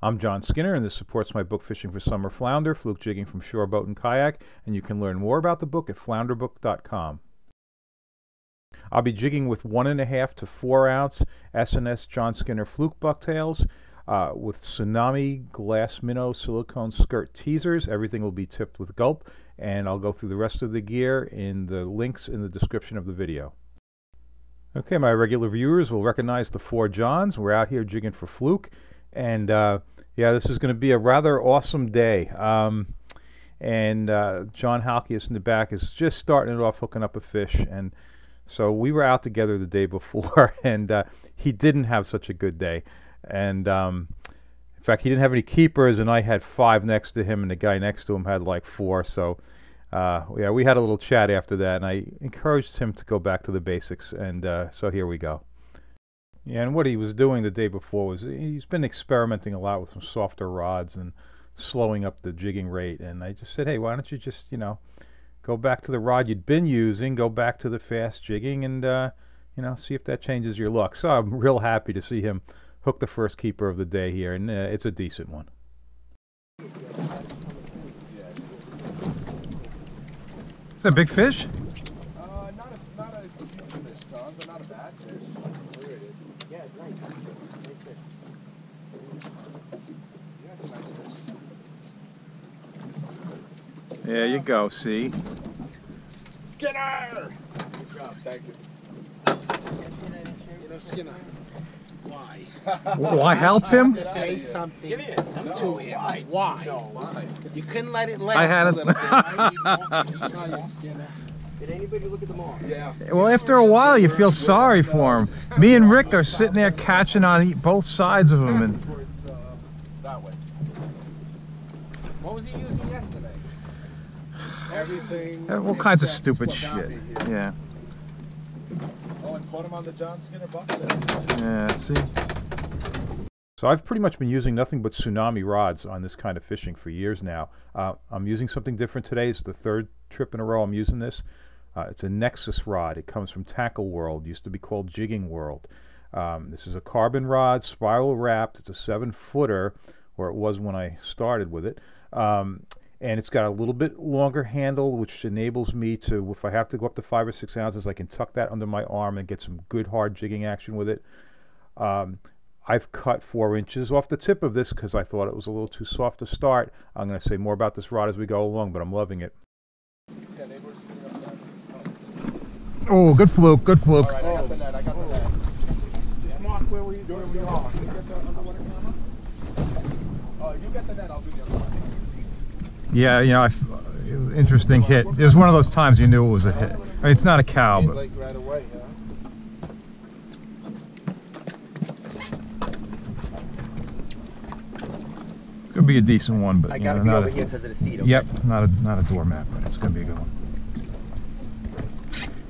I'm John Skinner, and this supports my book Fishing for Summer Flounder, Fluke Jigging from Shore Boat and Kayak, and you can learn more about the book at flounderbook.com. I'll be jigging with one and a half to four ounce S&S John Skinner Fluke bucktails uh, with Tsunami glass minnow silicone skirt teasers. Everything will be tipped with gulp, and I'll go through the rest of the gear in the links in the description of the video. Okay, my regular viewers will recognize the four Johns. We're out here jigging for Fluke. And uh, yeah, this is going to be a rather awesome day. Um, and uh, John Halkias in the back is just starting it off hooking up a fish. And so we were out together the day before, and uh, he didn't have such a good day. And um, in fact, he didn't have any keepers, and I had five next to him, and the guy next to him had like four. So uh, yeah, we had a little chat after that, and I encouraged him to go back to the basics. And uh, so here we go. Yeah, and what he was doing the day before was he's been experimenting a lot with some softer rods and slowing up the jigging rate. And I just said, hey, why don't you just, you know, go back to the rod you'd been using, go back to the fast jigging, and, uh, you know, see if that changes your luck. So I'm real happy to see him hook the first keeper of the day here, and uh, it's a decent one. Is that a big fish? There you go, see? Skinner! Good job, thank you. You know, Skinner, why? Why help him? Say something Get in. to him. why? Why? No, why? You couldn't let it last I had a it- little bit. right? You won't- Did anybody look at the mark? Yeah. Well, after a while, you feel sorry for him. Me and Rick are sitting there catching on e- both sides of him, and Towards, uh, that way. What was he using yesterday? Everything. all kinds of stupid shit. Yeah, Oh, and put him on the John Skinner box set. yeah. See. So I've pretty much been using nothing but tsunami rods on this kind of fishing for years now. Uh, I'm using something different today. It's the third trip in a row I'm using this. Uh, it's a Nexus rod. It comes from Tackle World. Used to be called Jigging World. Um, this is a carbon rod, spiral wrapped. It's a seven footer, or it was when I started with it. Um, and it's got a little bit longer handle, which enables me to, if I have to go up to five or six ounces, I can tuck that under my arm and get some good hard jigging action with it. Um, I've cut four inches off the tip of this because I thought it was a little too soft to start. I'm going to say more about this rod as we go along, but I'm loving it. Yeah, they were sitting up there. Oh, good fluke, good fluke. All right, I got the net, I got the net. Just mark where we, where we you're are. on. You get the underwater camera? Oh, you get the net, I'll do the underwater. Yeah, you know, I f interesting hit. It was one of those times you knew it was a hit. I mean, it's not a cow, but right away, huh? could be a decent one. But I gotta know, be over a- here because of the seat. Yep, not a not a doormat, but it's gonna be a good one.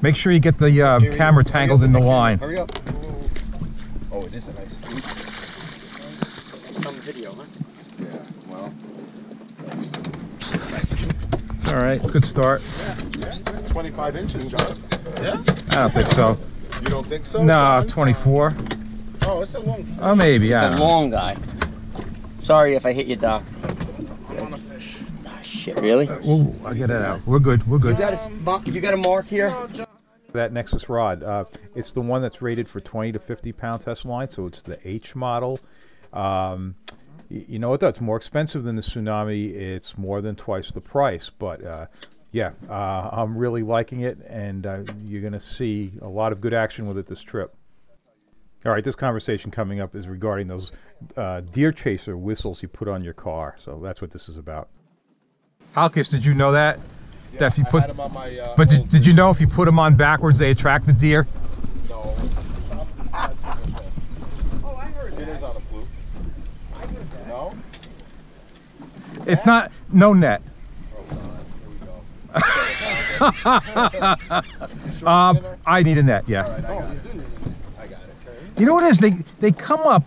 Make sure you get the uh, camera tangled in the line. Hurry up. Oh, it is a nice feed. Some video, huh? Yeah, well. All right, good start. Yeah. 25 inches, John. Yeah? I don't think so. You don't think so? No, John? 24. Oh, it's a long fish. Oh, maybe. I It's a long guy. Sorry if I hit you, Doc. I want to fish. Ah, shit, really? Ooh, I'll get it out. We're good. We're You good. got a s- mark? If you got a mark here, No, That Nexus rod, uh, it's the one that's rated for 20 to 50 pound test line, so it's the H model. Um, y- you know what? That's more expensive than the Tsunami. It's more than twice the price, but uh, yeah, uh, I'm really liking it, and uh, you're going to see a lot of good action with it this trip. All right, this conversation coming up is regarding those uh, deer chaser whistles you put on your car. So that's what this is about. Halkias, did you know that? Yeah, that if you I put- had 'em on my, uh, But did, did you know if you put them on backwards, they attract the deer? No. Oh, I heard Skinner's on a fluke. I heard that. No? It's not no net. Oh, God. Here we go. Um, I need a net. Yeah. All right, I Oh, you it. do need it. I got it. You know what it is? They they come up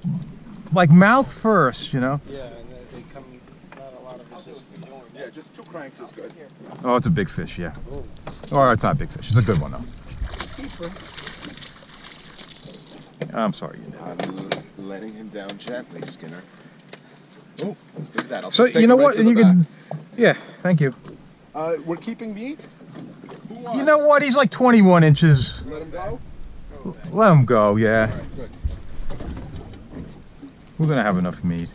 like mouth first. You know. Yeah, and they, they come not a lot of resistance. Yeah, just two cranks is good. Here. Oh, it's a big fish. Yeah. Oh. Or it's not a big fish. It's a good one though. I'm sorry. I'm letting him down gently, Skinner. Oh, let's do that. I'll So just take you know it right what? to And the you can. Yeah, thank you. Uh, we're keeping meat. Who wants? You know what? He's like 21 inches. Let him go. Let him go. Yeah, All right, good. we're gonna have enough meat.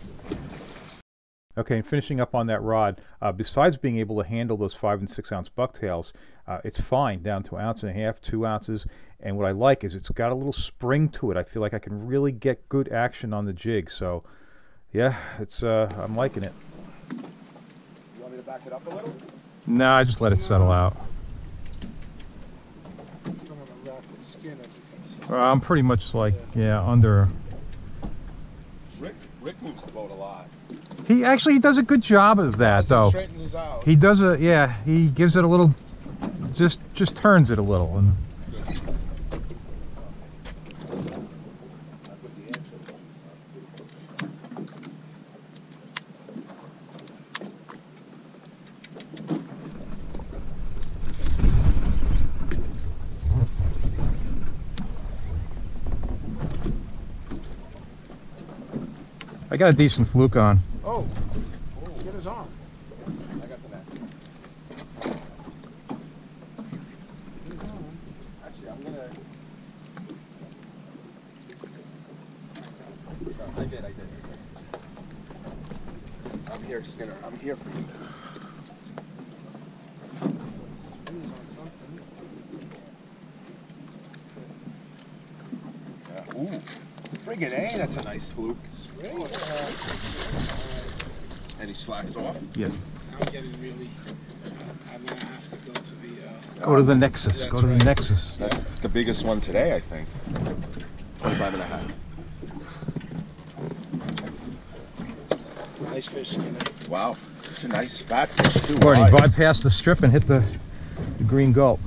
Okay, and finishing up on that rod, uh, besides being able to handle those five and six ounce bucktails, uh, it's fine down to an ounce and a half, two ounces. And what I like is it's got a little spring to it. I feel like I can really get good action on the jig. So, yeah, it's uh, I'm liking it. You want me to back it up a little? No, I just let it settle out. Don't want to wrap the skin up because I'm pretty much like yeah under. Rick, Rick moves the boat a lot. He actually he does a good job of that though. straightens us out. He does a yeah. He gives it a little, just just turns it a little and. I got a decent fluke on. Oh, skin is on. I got the net. Actually, I'm gonna. Oh, I did, I did. I'm here, Skinner. I'm here for you. Ooh. Friggin' A, that's a nice fluke. And he slacked off. Yeah. I'm getting really. I'm gonna have to go to the. Uh, Go to the Nexus. That's Go to the right. Nexus. That's the biggest one today, I think. 25 and a half. nice fish skin. Wow. It's a nice fat fish, too. Gordon, he Wide. bypassed the strip and hit the, the green gulp.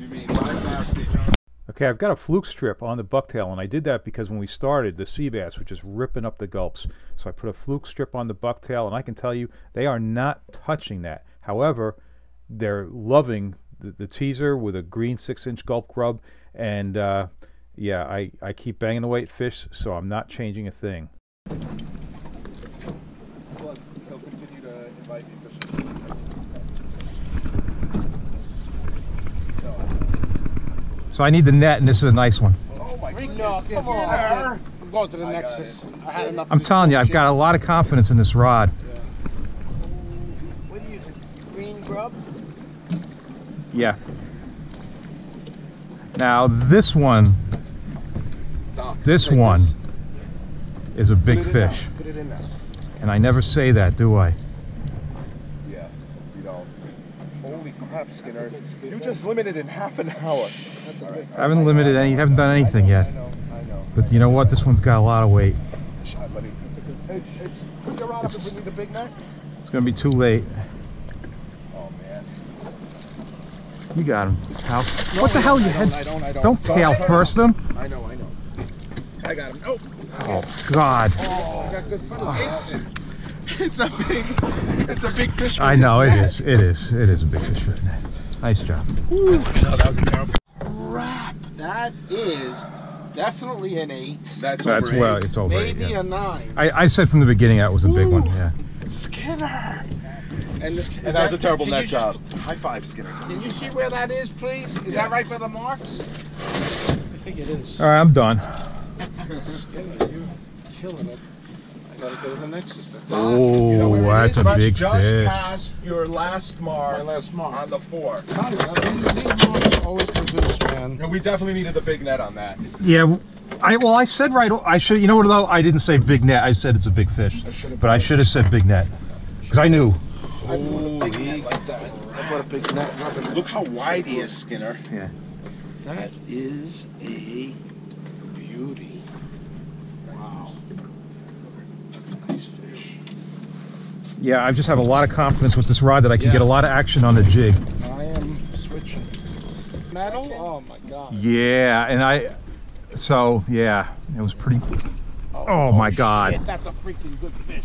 You mean bypass the John? Okay, I've got a fluke strip on the bucktail, and I did that because when we started, the sea bass were just ripping up the gulps. So I put a fluke strip on the bucktail, and I can tell you they are not touching that. However, they're loving the, the teaser with a green six-inch gulp grub, and uh, yeah, I, I keep banging away at fish, so I'm not changing a thing. Plus, he'll continue to invite me fishing. So I need the net, and this is a nice one. Oh my goodness. Come on. I'm going to the I Nexus. I had enough. I'm telling you, I've got a lot of confidence in this rod. What do you green grub? Yeah. Now this one, this one is a big fish, and I never say that, do I? Yeah, you don't. Holy crap, Skinner. You just limited in half an hour. That's a All big- right. I haven't limited any, haven't done anything yet. I know, I know. But you know what? This one's got a lot of weight. Shot, buddy. Hey, it's, put your rod up and bring me the big net. It's gonna be too late. Oh, man. You got him, pal. No, what the I hell? don't, You I don't, had? I don't, I don't. Don't tail first them. I know, I know. I got him. Oh, Oh God! Oh, I got good footage. it's, it's a big, it's a big fish. I know it net. is. It is. It is a big fish. Right now. Nice job. No, that was a terrible. Crap. That is definitely an eight. That's, That's over well. eight. It's over. eight, Maybe yeah. a nine. I, I said from the beginning that was a big one. Yeah. Skinner. And, is And that was a terrible can net job. High five, Skinner. Can you see where that is, please? Is Yeah. that right by the marks? I think it is. All right, I'm done. Skinner, you're killing it. I gotta go to the Nexus. That's. Oh, You know where it that's a Much big just fish. past your last My mark last mark. on the four. Tell these, these marks always produce, man. And we definitely needed the big net on that. Yeah. I, well, I said right. I should. You know what though? I didn't say big net. I said it's a big fish. I. But I should have said big net because I knew. Holy. Like that. I bought a big net. Look how wide he is, Skinner. Yeah. That is a beauty. Wow. That's a nice fish. Yeah, I just have a lot of confidence with this rod that I can Yeah. get a lot of action on the jig. I am switching. Metal? Oh my god. Yeah, and I. So yeah, it was pretty. Oh, oh my God. That's a freaking good fish.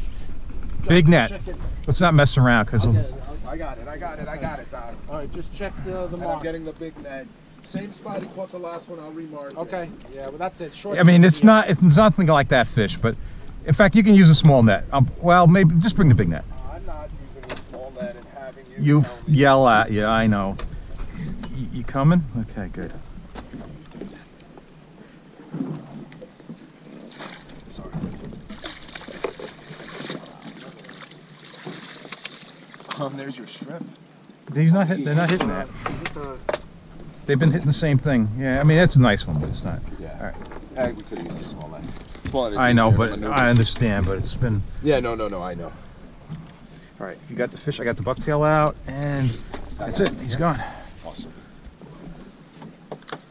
Big net. Check. Let's not mess around because. I'll. I'll- got it. I got it. I got it, Doc. All right, just check the, the And I'm getting the big net. Same spot he caught the last one. I'll remark. it. Okay, yeah, well that's it. Short I mean, it's not. It's nothing like that fish, but In fact, you can use a small net. Um, well, maybe just bring the big net. I'm not using the small net and having you. You yell at you, I know. Y- You coming? Okay, good. Sorry. Um, there's your strip. He's not hitting. They're not hitting that. You hit the. They've been hitting the same thing. Yeah, I mean that's a nice one, but it's not. Yeah. All right. Eh, we could have used the small net. Small net I know, but. I understand. But it's been. Yeah, no, no, no, I know. All right, you got the fish. I got the bucktail out, and that's it. He's gone. Awesome.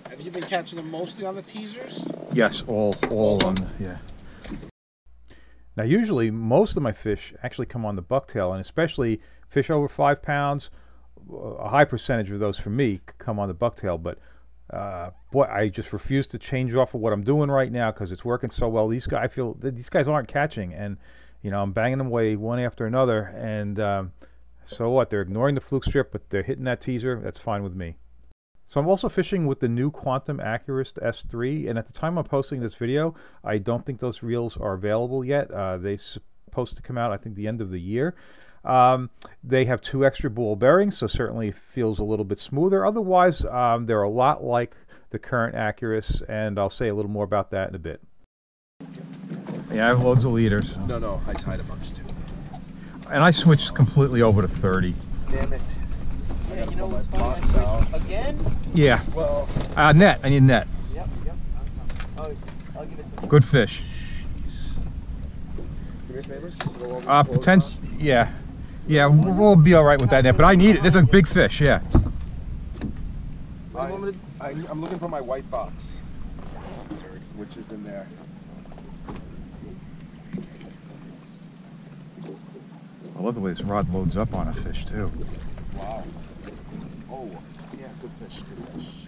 Have you been catching them mostly on the teasers? Yes, all, all on. The, yeah. Now, usually, most of my fish actually come on the bucktail, and especially fish over five pounds. A high percentage of those for me come on the bucktail, but uh, boy, I just refuse to change off of what I'm doing right now because it's working so well. These guys, I feel these guys aren't catching, and you know I'm banging them away one after another, and um, so what? They're ignoring the fluke strip, but they're hitting that teaser. That's fine with me. So I'm also fishing with the new Quantum Accurist S3, and at the time I'm posting this video, I don't think those reels are available yet. Uh, they're supposed to come out, I think, the end of the year. Um, they have two extra ball bearings, so certainly feels a little bit smoother. Otherwise, um, they're a lot like the current Accurist, and I'll say a little more about that in a bit. Yeah, I have loads of leaders, No, no, I tied a bunch too. and I switched completely over to 30. Damn it. Yeah, you know what's my funny? box out. Again? Yeah, Well, uh, net. I need net. Yep, yep. Oh, I'll give it to Good fish. do me a favor. Just go over Uh, potential. Yeah, yeah, we'll, we'll be all right with that net. But I need it. It's a big fish. Yeah. I, I'm looking for my white box, which is in there. I love the way this rod loads up on a fish too. Wow. Oh, yeah, good fish, good fish.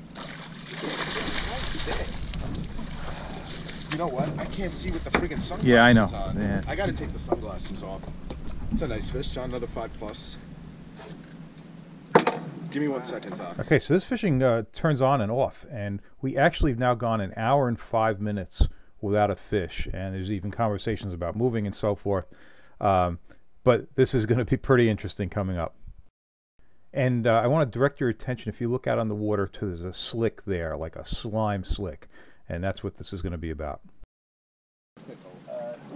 You know what? I can't see with the friggin' sunglasses Yeah, I know. on. Yeah. I gotta take the sunglasses off. It's a nice fish, John. Another five plus. Give me one second, Doc. Okay, so this fishing uh, turns on and off, and we actually have now gone an hour and five minutes without a fish, and there's even conversations about moving and so forth. Um, but this is going to be pretty interesting coming up. And uh, I want to direct your attention, if you look out on the water, to there's a slick there, like a slime slick, and that's what this is going to be about.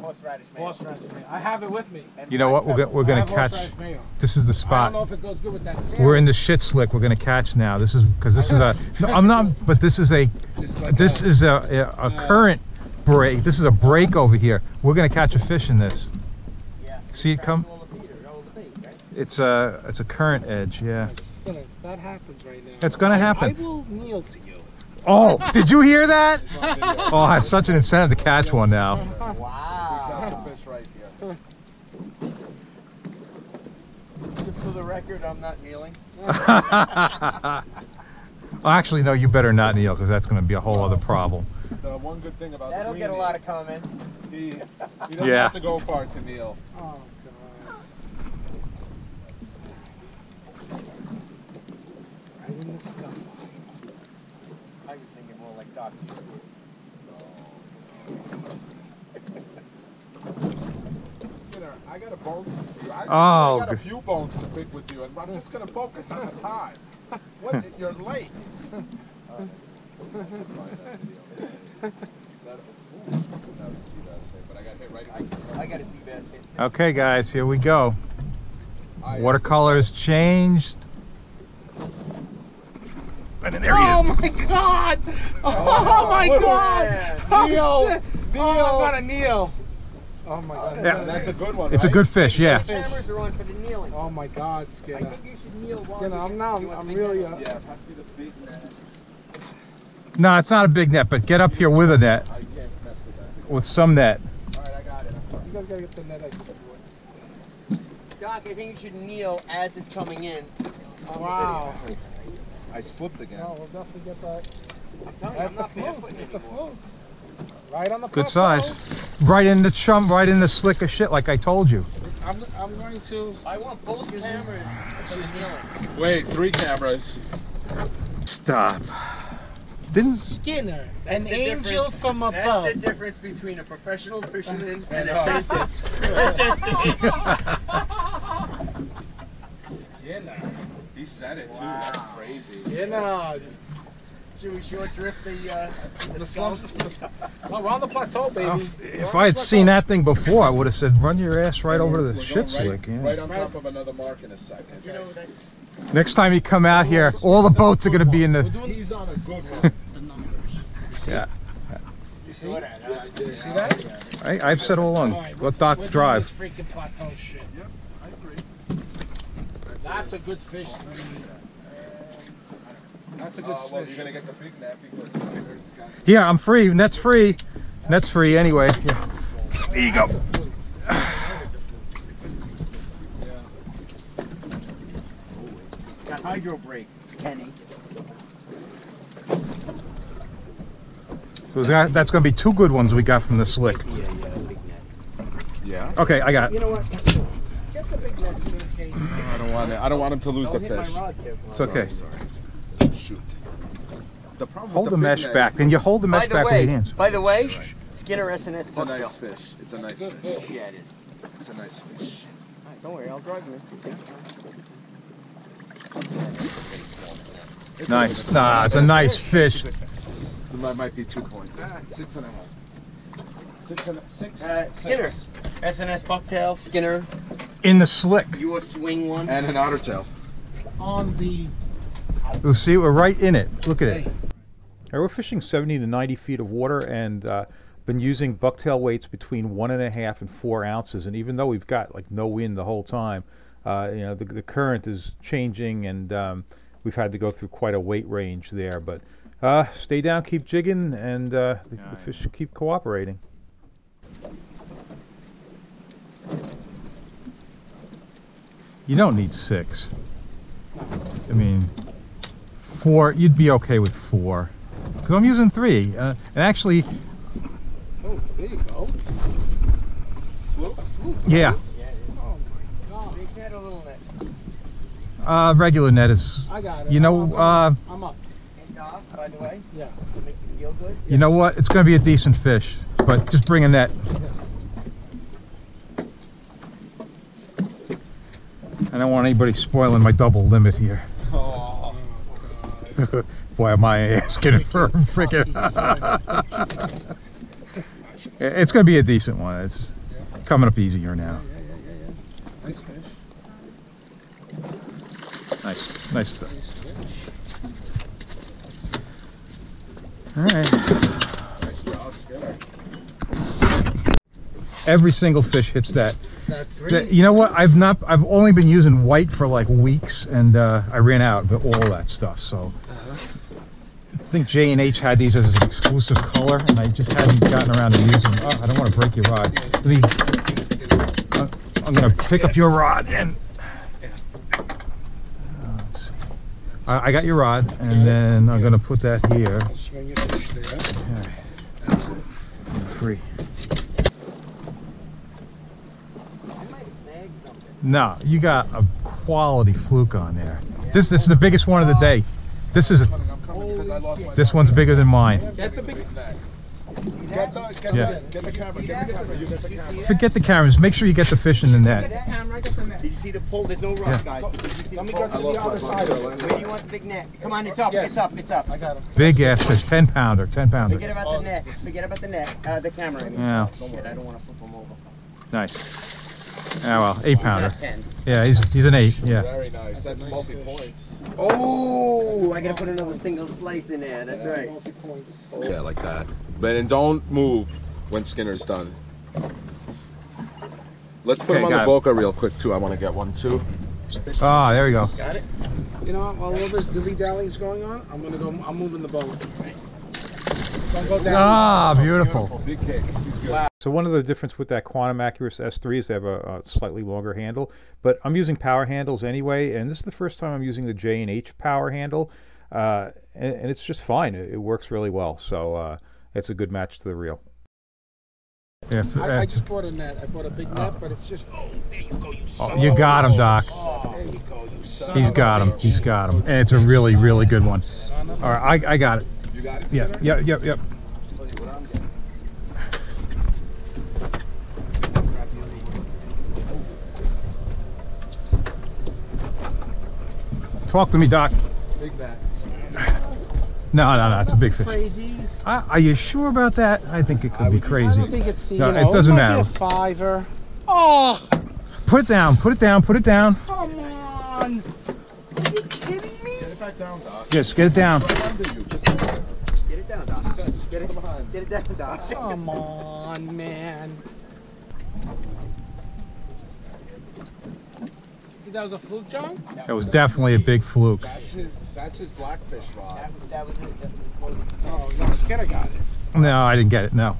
Uh, horseradish mayo. Horseradish mayo. I have it with me. And You know what? We're, go- we're gonna catch. mayo. This is the spot. I spot. don't know if it goes good with that salmon. We're in the shit slick. We're going to catch now. This is because this is a. No, I'm not. But this is a. It's like This a- is a a, a current break. This is a break over here. We're going to catch a fish in this. Yeah. See it come? All the feeder, all the bait, right? It's a it's a current edge. Yeah. It's gonna, that happens right now. It's gonna I- happen. I will kneel to you. Oh, did you hear that? It's on video. Oh, I have such an incentive to catch one now. Wow. Got the fish right here. Just for the record, I'm not kneeling. oh, actually, no. You better not kneel because that's going to be a whole other problem. The one good thing about That'll get a lot of comments. He, he doesn't Yeah. have to go far to kneel. Oh god. Right in the scum. I was thinking more like Doc's used to. Skinner, I got a bone to pick. I, Oh, I got a few bones to pick with you, and I'm just gonna focus on the time. What? You're late. I got a sea bass hit. Okay, guys, here we go. Watercolors changed. And then there he Oh is. my god! Oh, oh my god! at Oh, Kneel! shit. Oh, I gotta kneel. Oh my god. Yeah. That's a good one. It's a good fish, yeah. Cameras are on for the kneeling. Oh my god, I think you should kneel Skinner, you I'm get- now, I'm, want I'm really, uh, Yeah, pass me the big net. No, it's not a big net, but get up here with a net, I can't mess with that. with some net. All right, I got it. you guys gotta get the net I just bought. Doc, I think you should kneel as it's coming in. Oh, wow. I slipped again. No, we'll definitely get that. I'm telling you, I'm That's a not fluke. It's a anymore. fluke. Right on the Good plateau. size. Right in the chum, right in the slick of shit, like I told you. I'm, I'm going to. I want both Excuse me? cameras for the kneeling. Wait, three cameras. Stop. Didn't Skinner, an angel difference- from That's above. the difference between a professional fisherman and And a us. dentist. Skinner. He said it too. Wow. That's crazy. Skinner. Should we short drift the, uh, the, The scope? slumps. Oh, we're on the plateau, baby. Oh, We're if I had the seen that thing before, I would have said, "Run your ass right over to the shit going right, slick." Yeah. Right on top of another mark in a second. You know that Next time you come out here, all the boats are going to be in We're the. doing He's on a good one. the numbers. You see? Yeah. You see? that. You see that? I, I've said all All along. right, Let Doc drive. freaking plateau shit. Yep, I agree. That's a good fish. To me. That's a good Uh, well, fish. you're gonna get the big net because Skinner's got. Yeah, I'm free. Net's free. Net's free anyway. Yeah. There you go. It's a fluke. got hydro brakes, Kenny. So that- that's going to be two good ones we got from the slick. Yeah, yeah, big net. Yeah. Okay, I got. You know what? Get the big net in case. I don't want it. I don't want him to lose Don't the hit fish. my rod, It's okay. Sorry. Shoot. The problem Hold with the big mesh net- back. Then you hold the mesh the back with your hands. by the way, Skinner S&S It's a nice bucktail. fish. It's a nice fish. fish. Yeah, it is. It's a nice fish. All right, don't worry, I'll drive you. Nice. Nah, it's a nice fish. That might be two points. Ah, Six and a half. Six and a, six. Uh, Skinner. six. S&S bucktail, Skinner, In the slick. your swing one. And an otter tail. On the. You'll see we're right in it. Look at it. Hey, Now, we're fishing 70 to 90 feet of water and uh, been using bucktail weights between one and a half and four ounces. And even though we've got like no wind the whole time, uh, you know the, the current is changing and um, we've had to go through quite a weight range there. But uh, stay down, keep jigging, and uh, the, the fish keep cooperating. You don't need six. I mean, four. You'd be okay with four, because I'm using three. Uh, and actually, oh, there you go. That's fluke. yeah, Yeah, it is. Oh my god. Big net or little net? uh, regular net is. I got it. You know, I'm, uh, I'm, I'm up. And Doc, by the way, Yeah. to make you feel good. you know what? It's going to be a decent fish, but just bring a net. I don't want anybody spoiling my double limit here. Oh. Boy, am I asking for a freaking. it's going to be a decent one. It's coming up easier now. Nice fish. Nice, nice stuff. All right. Nice job, Skinner. Every single fish hits that. You know what? I've not. I've only been using white for like weeks, and uh, I ran out of all that stuff. So I think J and H had these as an exclusive color, and I just hadn't gotten around to using. them. Oh, I don't want to break your rod. Me. uh, I'm gonna pick up your rod and. Uh, let's see. I, I got your rod, and then I'm gonna put that here. Swing your fish there. That's it. Free. I might have snagged something. No, you got a quality fluke on there. This this is the biggest one of the day. This is a, this one's bigger than mine. Get the big. Get the, get Yeah. the, get the camera, get the camera, you get the camera. Forget the cameras. Make sure you get the fish in the net. That? Camera, I got the net. Did you see the pull? There's no rock, Yeah. guys. Did you see the Let me pull? go to the other side of Where do you want the big net? Come on, it's up, Yeah. it's up, it's up. I got him. Big ass fish, ten pounder, ten pounder. Forget about the net. Forget about the net. Uh, the camera. I mean. Yeah, Shit, I don't want to flip them over. nice. Ah well, eight pounder. Ten. Yeah, he's he's an eight. Yeah. Very nice. That's That's nice multi fish. points. Oh, I gotta put another single slice in there. That's right. Multi points. Yeah, like that. But and don't move when Skinner's done. Let's put Okay, him on got the it. Real quick too. I want to get one too. Ah, there we go. Got it. You know, while all this dilly dallying's going on, I'm gonna go. I'm moving the boat. Don't go down. Ah, beautiful. Big kick. He's good. So one of the difference with that Quantum Accurist S3 is they have a, a slightly longer handle, but I'm using power handles anyway, and this is the first time I'm using the J and H power handle, uh, and, and it's just fine. It, it works really well, so uh, it's a good match to the reel. Yeah, f- I, I uh, just bought a net. I bought a big net, but it's just. Oh, there you go, you oh, son you of a got him. Doc. Oh, there you go, you son He's of a got him. bitch. He's got him, and it's a really, really good one. Son of a- All right, I, I got it. You got it, Yeah, Skinner? yep, yep, yep. Tell you what I'm getting. Talk to me, Doc. Big bat. No, no, no, it's a big fish. Crazy. Are you sure about that? I think it could be I crazy. don't think it's, you No, know, it doesn't might be matter. a fiver. Oh, Put it down, put it down, put it down. come on. Are you kidding me? Get it back down, Doc. Just get it down. Right under you. Just Get it down, Doc. Get it, down, Doc. Come on, man. That was a fluke, John? It was definitely a big fluke. that's his that's his blackfish rod. That, that was it. That was, Oh, no, Skinner got it. No, I didn't get it. No.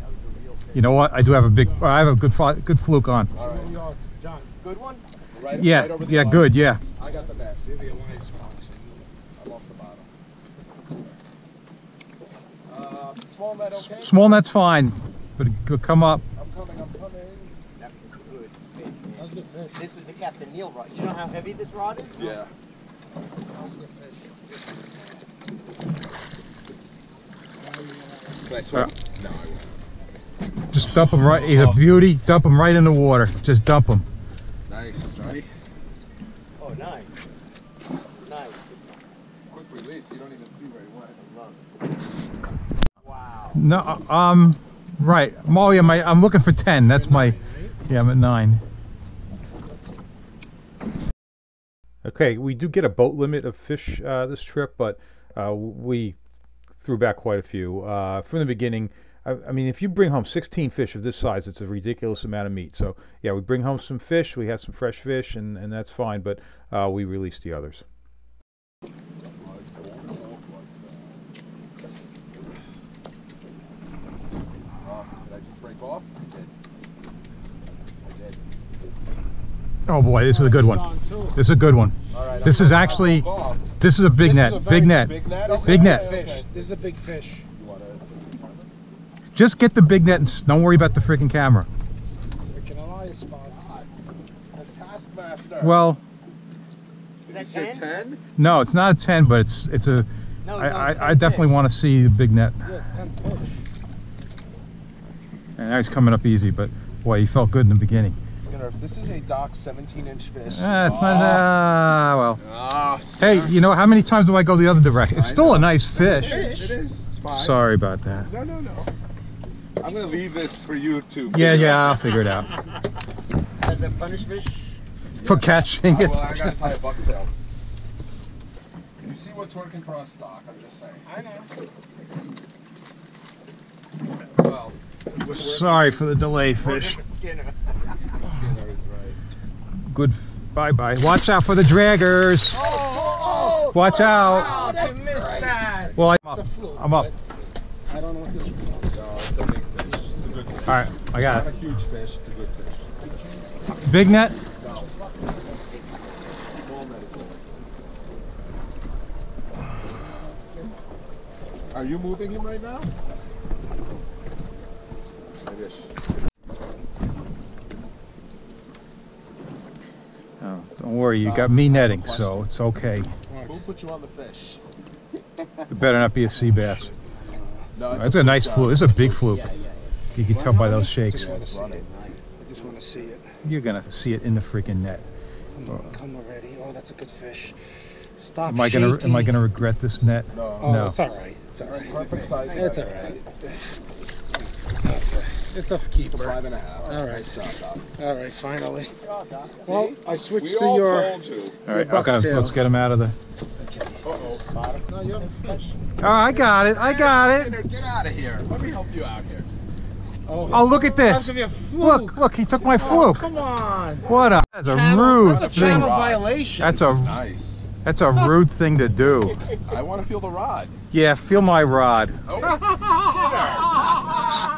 that was a real fish. You know what? I do have a big. I have a good good fluke on. All right. John. Good one? Right, Yeah, right over the yeah, box. good. Yeah. I got the net. See the alliance box. I'm off the bottom. Uh, small net, okay? Small net's fine, but it could come up. I'm coming. I'm coming. That was a good fish, That was a good fish. This was a Captain Neil rod. You know how heavy this rod is? Yeah. That was a good fish. Can I swim? Uh, no, I won't. Just dump him right. He's a beauty. Dump them right in the water. Just dump them. Nice, Johnny. Oh, nice. Nice. Quick release. You don't even see very well. Love. Wow. No, um, right. Molly, am I, I'm looking for ten. That's my. Yeah, I'm at nine. Okay, we do get a boat limit of fish uh, this trip, but uh, we threw back quite a few. Uh, from the beginning, I, I mean, if you bring home 16 fish of this size, it's a ridiculous amount of meat. So, yeah, we bring home some fish, we have some fresh fish, and, and that's fine, but uh, we release the others. Did I just break off? I did. I did. Oh boy, this is a good one. This is a good one. All right. This I'm is actually- This is a big This net. is a big net. Big net. This is Big a net. okay, Fish. okay. This is a big fish. You want to? Just get the big net and don't worry about the freaking camera. Freaking Elias spots. The Taskmaster. Well, Is that 10? no, it's not a 10, but it's it's a. No, I, no, I, I definitely fish. want to see the big net. Yeah, it's 10 fish. And now he's coming up easy, but boy, he felt good in the beginning. Skinner, if this is a dock 17-inch fish. Ah, it's not. Ah, well. Ah, Hey, you know how many times do I go the other direction? It's still a nice fish. It is. It is. It's fine. Sorry about that. No, no, no. I'm gonna leave this for you to. Yeah, figure yeah, I'll figure it out. As a punishment? For catching Ah, it. well, I gotta tie a bucktail. You see what's working for us, Doc? I'm just saying. I know. Well, with work- Sorry for the delay, fish. Skinner. Skinner is right. Good. Bye bye. Watch out for the draggers. Oh, Watch out. Oh, I missed. Well, I'm up. a fluke. I'm up. I don't know what this was. No, it's a big fish. It's a good fish. All right, I got Not a it. huge fish. It's a good fish. Big net. No. Small net is good. Are you moving him right now? Maybe I should. Oh, don't worry, you got me netting, so it's okay. Who put you on the fish? It better not be a sea bass. No, That's a nice fluke, fluke. It's a big fluke. Yeah, yeah, yeah. You can tell by those shakes. John. It's running. I just want to see it. You're gonna see it in the freaking net. Come on, come already. Oh, that's a good fish. Stop Am I gonna shaking. am I gonna regret this net? No. Oh, No. it's all right. It's all right. It's right. perfect size. It's all net. right. It's, a keeper. Five and a half. All right. Nice job, Doc. All right, finally. See? Well, I switched we to all your. told. All right, buck okay, let's get him out of the. Uh-oh. No, you have a fish. Oh, I got it. I got it. Get out of here. Let me help you out here. Oh, Oh, look at this. gonna be a fluke. Look, look, he took my Oh, fluke. come on. What a that's a Channel- rude That's a thing. channel violation. That's a Nice. that's a rude thing to do. I want to feel the rod. Yeah, feel my rod. Oh,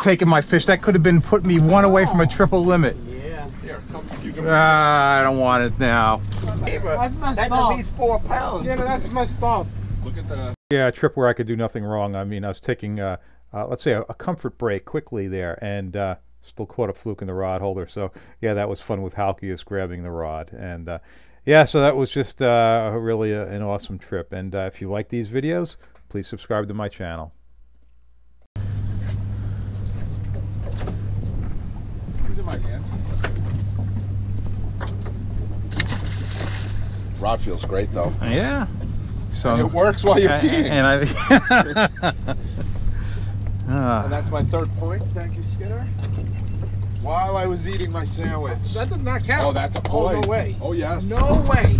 Taking my fish. That could have been put me one away from a triple limit. Yeah. Skinner. Here, come. You can. Ah, I don't want it now. That's messed That's up. at least four pounds. Yeah, that's messed up. Look at the. Yeah, a trip where I could do nothing wrong. I mean, I was taking, uh, uh, let's say, a, a comfort break quickly there, and uh, still caught a fluke in the rod holder. So yeah, that was fun with Halkias grabbing the rod, and uh, yeah, so that was just uh, really a, an awesome trip. And uh, if you like these videos, please subscribe to my channel. He's in my hand. Rod feels great though. Yeah. So And it works while you're peeing. and I. Ah. And that's my third point. Thank you, Skinner. While I was eating my sandwich. That does not count. Oh, that's a Oh, point. no way. Oh, yes. No way.